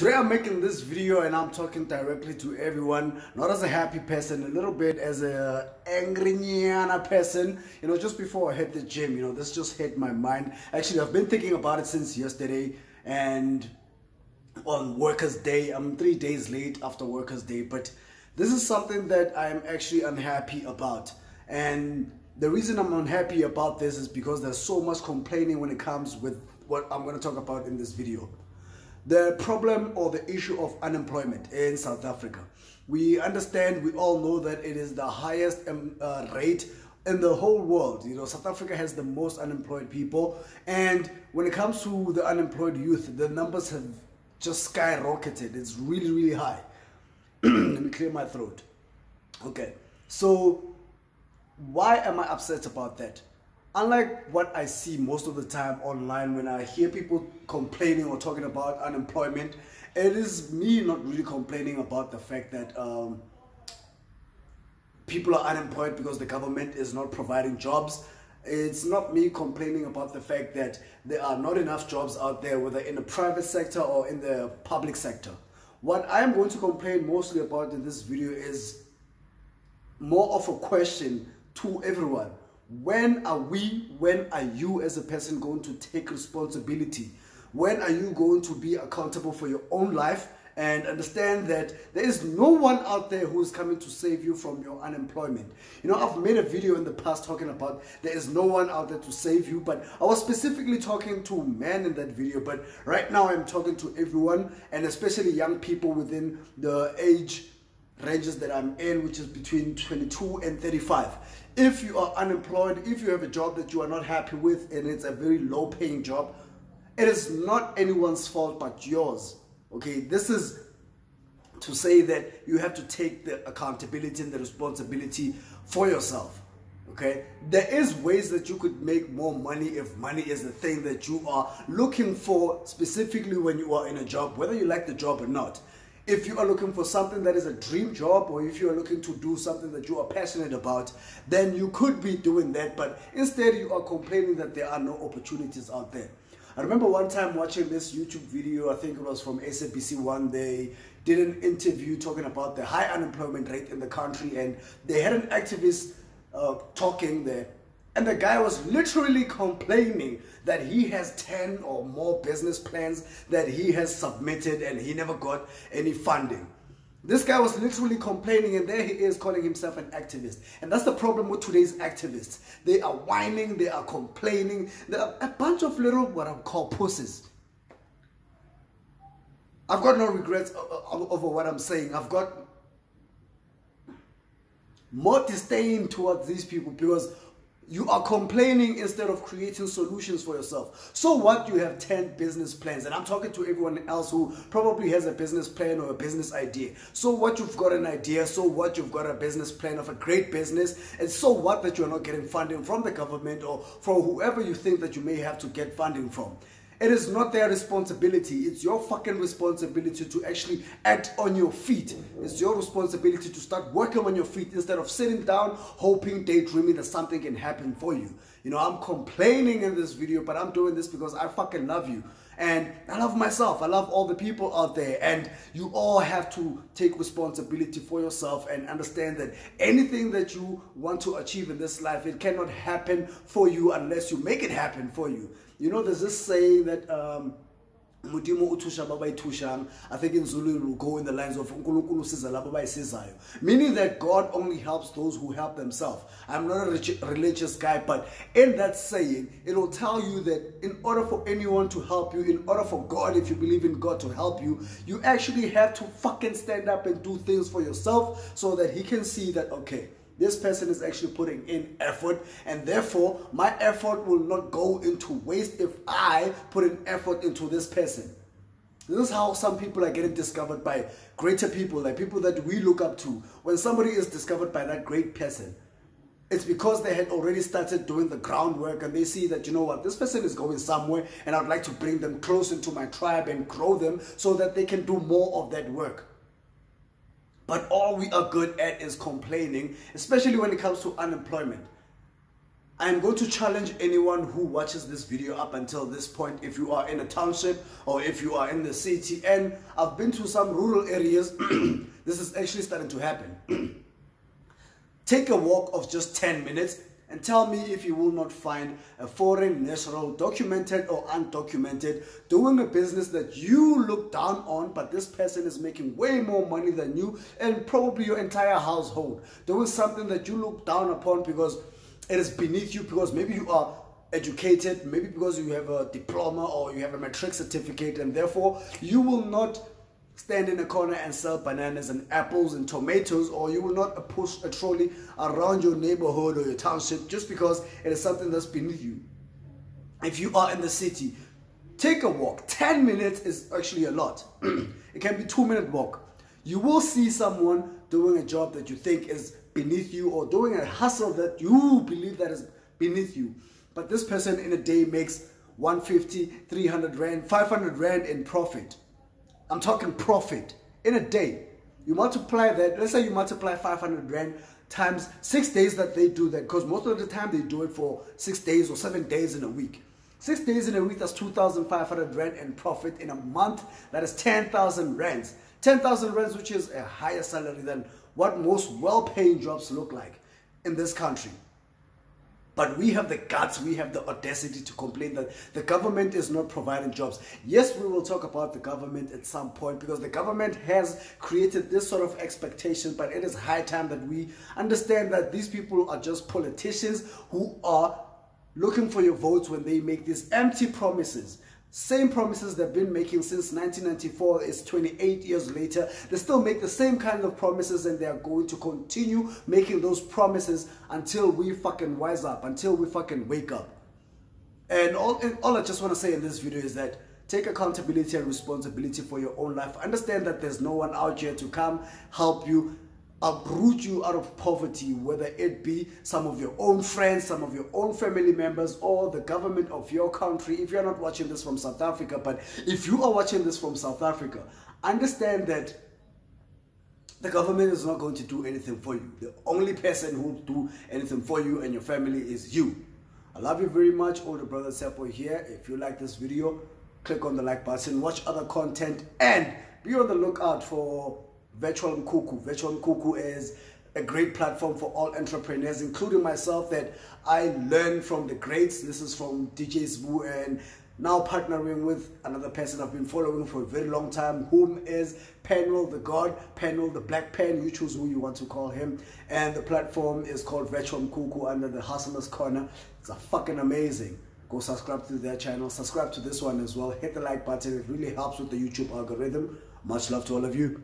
Today I'm making this video and I'm talking directly to everyone, not as a happy person, a little bit as a angry nyana person. You know, just before I hit the gym, you know, this just hit my mind. Actually, I've been thinking about it since yesterday and on Workers' Day. I'm three days late after Workers' Day, but this is something that I'm actually unhappy about. And the reason I'm unhappy about this is because there's so much complaining when it comes with what I'm going to talk about in this video the problem or the issue of unemployment in South Africa. We understand, we all know that it is the highest um, uh, rate in the whole world. You know, South Africa has the most unemployed people. And when it comes to the unemployed youth, the numbers have just skyrocketed. It's really, really high. Let me clear my throat. Okay. So, why am I upset about that? Unlike what I see most of the time online when I hear people complaining or talking about unemployment, it is me not really complaining about the fact that um, people are unemployed because the government is not providing jobs. It's not me complaining about the fact that there are not enough jobs out there, whether in the private sector or in the public sector. What I'm going to complain mostly about in this video is more of a question to everyone when are we, when are you as a person going to take responsibility? When are you going to be accountable for your own life and understand that there is no one out there who is coming to save you from your unemployment. You know, I've made a video in the past talking about there is no one out there to save you, but I was specifically talking to men in that video, but right now I'm talking to everyone and especially young people within the age ranges that I'm in, which is between 22 and 35. If you are unemployed, if you have a job that you are not happy with and it's a very low paying job, it is not anyone's fault but yours. Okay, this is to say that you have to take the accountability and the responsibility for yourself. Okay, there is ways that you could make more money if money is the thing that you are looking for specifically when you are in a job, whether you like the job or not if you are looking for something that is a dream job or if you are looking to do something that you are passionate about, then you could be doing that. But instead, you are complaining that there are no opportunities out there. I remember one time watching this YouTube video, I think it was from SABC One. They did an interview talking about the high unemployment rate in the country, and they had an activist uh, talking there and the guy was literally complaining that he has 10 or more business plans that he has submitted and he never got any funding. This guy was literally complaining, and there he is calling himself an activist. And that's the problem with today's activists. They are whining, they are complaining. They are a bunch of little, what I call pussies. I've got no regrets over what I'm saying. I've got more disdain towards these people because you are complaining instead of creating solutions for yourself. So what? You have 10 business plans. And I'm talking to everyone else who probably has a business plan or a business idea. So what? You've got an idea, so what? You've got a business plan of a great business. And so what? That you're not getting funding from the government or from whoever you think that you may have to get funding from. It is not their responsibility. It's your fucking responsibility to actually act on your feet. It's your responsibility to start working on your feet instead of sitting down, hoping, daydreaming that something can happen for you. You know, I'm complaining in this video, but I'm doing this because I fucking love you. And I love myself. I love all the people out there. And you all have to take responsibility for yourself and understand that anything that you want to achieve in this life, it cannot happen for you unless you make it happen for you. You know, there's this saying that um, I think in Zulu it will go in the lines of meaning that God only helps those who help themselves. I'm not a religious guy, but in that saying, it will tell you that in order for anyone to help you, in order for God, if you believe in God to help you, you actually have to fucking stand up and do things for yourself so that He can see that, okay, this person is actually putting in effort and therefore my effort will not go into waste if I put an effort into this person. This is how some people are getting discovered by greater people, like people that we look up to. When somebody is discovered by that great person, it's because they had already started doing the groundwork and they see that, you know what, this person is going somewhere and I'd like to bring them close into my tribe and grow them so that they can do more of that work. But all we are good at is complaining, especially when it comes to unemployment. I'm going to challenge anyone who watches this video up until this point. If you are in a township or if you are in the city and I've been to some rural areas. This is actually starting to happen. Take a walk of just 10 minutes and tell me if you will not find a foreign national documented or undocumented doing a business that you look down on but this person is making way more money than you and probably your entire household doing something that you look down upon because it is beneath you because maybe you are educated, maybe because you have a diploma or you have a matric certificate, and therefore you will not stand in a corner and sell bananas and apples and tomatoes, or you will not push a trolley around your neighborhood or your township just because it is something that's beneath you. If you are in the city, take a walk. 10 minutes is actually a lot. it can be two minute walk. You will see someone doing a job that you think is beneath you or doing a hustle that you believe that is beneath you. But this person in a day makes 150, 300 rand, 500 rand in profit. I'm talking profit in a day. You multiply that, let's say you multiply 500 rand times six days that they do that because most of the time they do it for six days or seven days in a week. Six days in a week, that's 2,500 rand in profit. In a month, that is 10,000 rands. 10,000 rands, which is a higher salary than what most well-paying jobs look like in this country. But we have the guts, we have the audacity to complain that the government is not providing jobs. Yes, we will talk about the government at some point because the government has created this sort of expectation, but it is high time that we understand that these people are just politicians who are looking for your votes when they make these empty promises same promises they've been making since 1994 is 28 years later. They still make the same kind of promises and they are going to continue making those promises until we fucking wise up, until we fucking wake up. And all, and all I just want to say in this video is that take accountability and responsibility for your own life. Understand that there's no one out here to come help you uproot you out of poverty, whether it be some of your own friends, some of your own family members, or the government of your country. If you're not watching this from South Africa, but if you are watching this from South Africa, understand that the government is not going to do anything for you. The only person who will do anything for you and your family is you. I love you very much, older brother Tshepo here. If you like this video, click on the like button, watch other content, and be on the lookout for Virtual Mkhukhu. Virtual Mkhukhu is a great platform for all entrepreneurs, including myself, that I learn from the greats. This is from DJ Sbu and now partnering with another person I've been following for a very long time, whom is Penuel the God, Penuel the Black Pen, you choose who you want to call him. And the platform is called Virtual Mkhukhu under the Hustler's Corner. It's a fucking amazing. Go subscribe to their channel, subscribe to this one as well. Hit the like button, it really helps with the YouTube algorithm. Much love to all of you.